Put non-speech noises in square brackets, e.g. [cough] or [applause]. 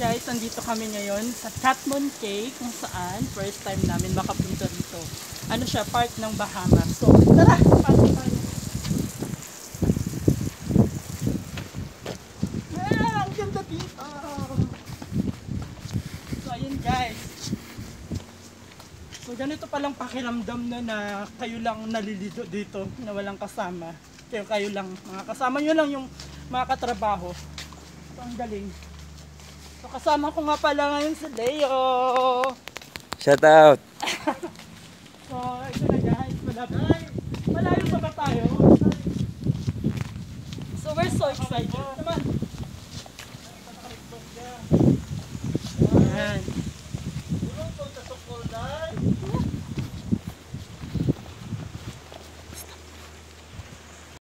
Guys, nandito kami ngayon sa Catmon Cay kung saan first time namin makapunta dito. Ano siya, part ng Bahamas. So, tara! Pasok tayo. Ah, ang ganda dito! So, ayun guys. So, ganito palang pakiramdam na na kayo lang nalilito dito na walang kasama. Kayo, kayo lang, mga kasama nyo lang yung mga katrabaho. So, ang galing. So, kasama ko nga pala ngayon si Leo. Shout out. [laughs] So, ito na guys. Malayo, malayo pa ba tayo? So, we're so excited. Come